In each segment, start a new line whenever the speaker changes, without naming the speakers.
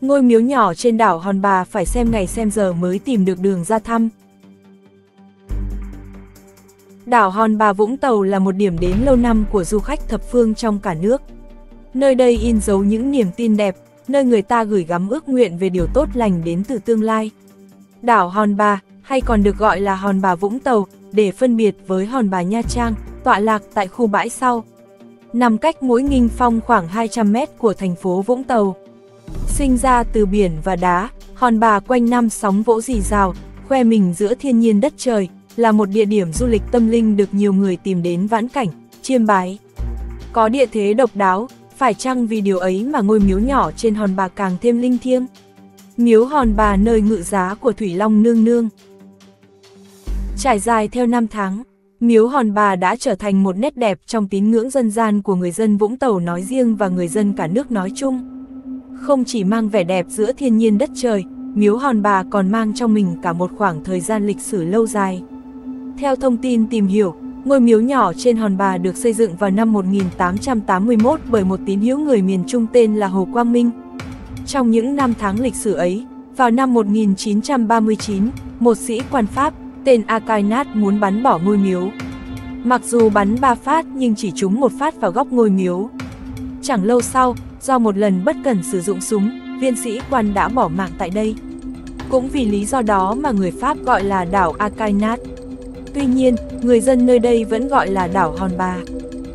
Ngôi miếu nhỏ trên đảo Hòn Bà phải xem ngày xem giờ mới tìm được đường ra thăm. Đảo Hòn Bà Vũng Tàu là một điểm đến lâu năm của du khách thập phương trong cả nước. Nơi đây in dấu những niềm tin đẹp, nơi người ta gửi gắm ước nguyện về điều tốt lành đến từ tương lai. Đảo Hòn Bà, hay còn được gọi là Hòn Bà Vũng Tàu, để phân biệt với Hòn Bà Nha Trang, tọa lạc tại khu bãi sau. Nằm cách mũi Nghinh Phong khoảng 200 mét của thành phố Vũng Tàu. Sinh ra từ biển và đá, Hòn Bà quanh năm sóng vỗ rì rào, khoe mình giữa thiên nhiên đất trời, là một địa điểm du lịch tâm linh được nhiều người tìm đến vãn cảnh, chiêm bái. Có địa thế độc đáo, phải chăng vì điều ấy mà ngôi miếu nhỏ trên hòn bà càng thêm linh thiêng? Miếu hòn bà nơi ngự giá của Thủy Long nương nương. Trải dài theo năm tháng, miếu hòn bà đã trở thành một nét đẹp trong tín ngưỡng dân gian của người dân Vũng Tàu nói riêng và người dân cả nước nói chung. Không chỉ mang vẻ đẹp giữa thiên nhiên đất trời, miếu hòn bà còn mang trong mình cả một khoảng thời gian lịch sử lâu dài. Theo thông tin tìm hiểu, ngôi miếu nhỏ trên hòn bà được xây dựng vào năm 1881 bởi một tín hữu người miền Trung tên là Hồ Quang Minh. Trong những năm tháng lịch sử ấy, vào năm 1939, một sĩ quan Pháp tên Akainat muốn bắn bỏ ngôi miếu. Mặc dù bắn ba phát nhưng chỉ trúng một phát vào góc ngôi miếu. Chẳng lâu sau, do một lần bất cần sử dụng súng, viên sĩ quan đã bỏ mạng tại đây. Cũng vì lý do đó mà người Pháp gọi là đảo Akainat. Tuy nhiên, người dân nơi đây vẫn gọi là đảo Hòn Bà.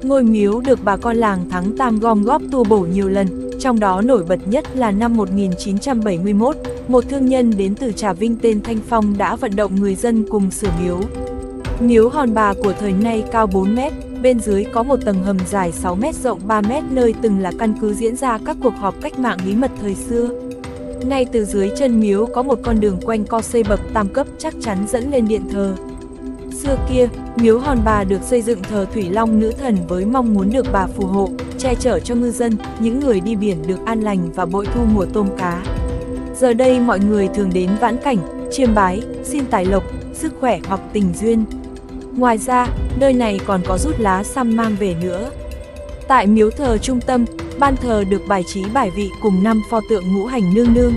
Ngôi miếu được bà con làng Thắng Tam gom góp tu bổ nhiều lần, trong đó nổi bật nhất là năm 1971, một thương nhân đến từ Trà Vinh tên Thanh Phong đã vận động người dân cùng sửa miếu. Miếu Hòn Bà của thời nay cao 4 mét, bên dưới có một tầng hầm dài 6 mét rộng 3 mét nơi từng là căn cứ diễn ra các cuộc họp cách mạng bí mật thời xưa. Ngay từ dưới chân miếu có một con đường quanh co xây bậc tam cấp chắc chắn dẫn lên điện thờ. Xưa kia, miếu hòn bà được xây dựng thờ Thủy Long nữ thần với mong muốn được bà phù hộ, che chở cho ngư dân, những người đi biển được an lành và bội thu mùa tôm cá. Giờ đây mọi người thường đến vãn cảnh, chiêm bái, xin tài lộc, sức khỏe hoặc tình duyên. Ngoài ra, nơi này còn có rút lá xăm mang về nữa. Tại miếu thờ trung tâm, ban thờ được bài trí bài vị cùng năm pho tượng ngũ hành nương nương.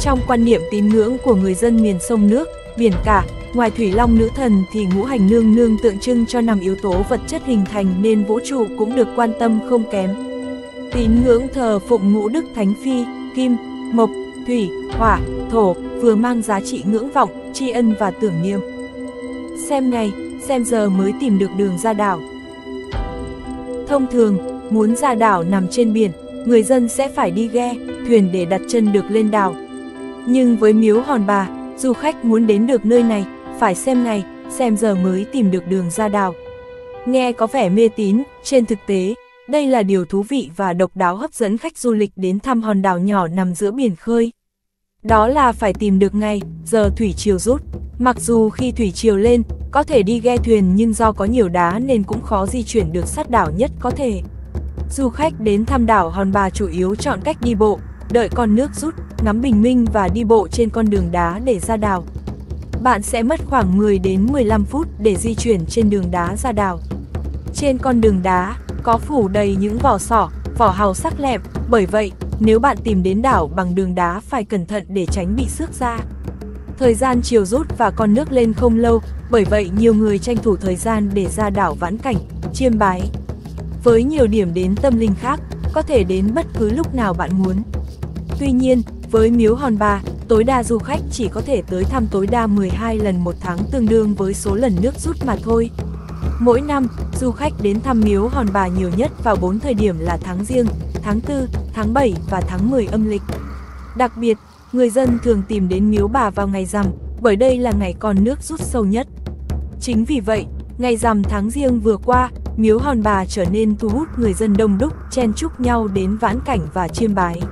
Trong quan niệm tín ngưỡng của người dân miền sông nước, biển cả, Ngoài Thủy Long nữ thần thì ngũ hành nương nương tượng trưng cho năm yếu tố vật chất hình thành nên vũ trụ cũng được quan tâm không kém. Tín ngưỡng thờ phụng ngũ đức thánh phi, kim, mộc, thủy, hỏa, thổ vừa mang giá trị ngưỡng vọng, tri ân và tưởng niệm. Xem ngày, xem giờ mới tìm được đường ra đảo. Thông thường, muốn ra đảo nằm trên biển, người dân sẽ phải đi ghe, thuyền để đặt chân được lên đảo. Nhưng với miếu hòn bà, du khách muốn đến được nơi này, phải xem ngày, xem giờ mới tìm được đường ra đảo. Nghe có vẻ mê tín, trên thực tế, đây là điều thú vị và độc đáo hấp dẫn khách du lịch đến thăm hòn đảo nhỏ nằm giữa biển khơi. Đó là phải tìm được ngày, giờ thủy triều rút. Mặc dù khi thủy triều lên, có thể đi ghe thuyền nhưng do có nhiều đá nên cũng khó di chuyển được sát đảo nhất có thể. Du khách đến thăm đảo Hòn Bà chủ yếu chọn cách đi bộ, đợi con nước rút, ngắm bình minh và đi bộ trên con đường đá để ra đảo bạn sẽ mất khoảng 10 đến 15 phút để di chuyển trên đường đá ra đảo. Trên con đường đá, có phủ đầy những vỏ sỏ, vỏ hào sắc lẹm, bởi vậy, nếu bạn tìm đến đảo bằng đường đá phải cẩn thận để tránh bị xước ra. Thời gian chiều rút và con nước lên không lâu, bởi vậy nhiều người tranh thủ thời gian để ra đảo vãn cảnh, chiêm bái. Với nhiều điểm đến tâm linh khác, có thể đến bất cứ lúc nào bạn muốn. Tuy nhiên, với miếu hòn bà, tối đa du khách chỉ có thể tới thăm tối đa 12 lần một tháng tương đương với số lần nước rút mà thôi. Mỗi năm, du khách đến thăm miếu hòn bà nhiều nhất vào 4 thời điểm là tháng riêng, tháng 4, tháng 7 và tháng 10 âm lịch. Đặc biệt, người dân thường tìm đến miếu bà vào ngày rằm, bởi đây là ngày con nước rút sâu nhất. Chính vì vậy, ngày rằm tháng riêng vừa qua, miếu hòn bà trở nên thu hút người dân đông đúc, chen chúc nhau đến vãn cảnh và chiêm bái.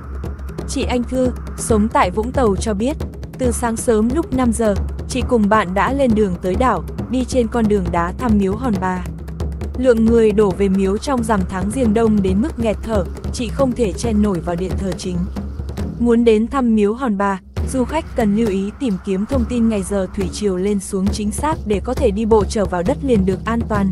Chị Anh Thư, sống tại Vũng Tàu cho biết, từ sáng sớm lúc 5 giờ, chị cùng bạn đã lên đường tới đảo, đi trên con đường đá thăm miếu hòn bà. Lượng người đổ về miếu trong rằm tháng riêng đông đến mức nghẹt thở, chị không thể chen nổi vào điện thờ chính. Muốn đến thăm miếu hòn bà, du khách cần lưu ý tìm kiếm thông tin ngày giờ thủy triều lên xuống chính xác để có thể đi bộ trở vào đất liền được an toàn.